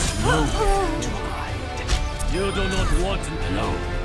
There is nowhere to hide. You do not want to know.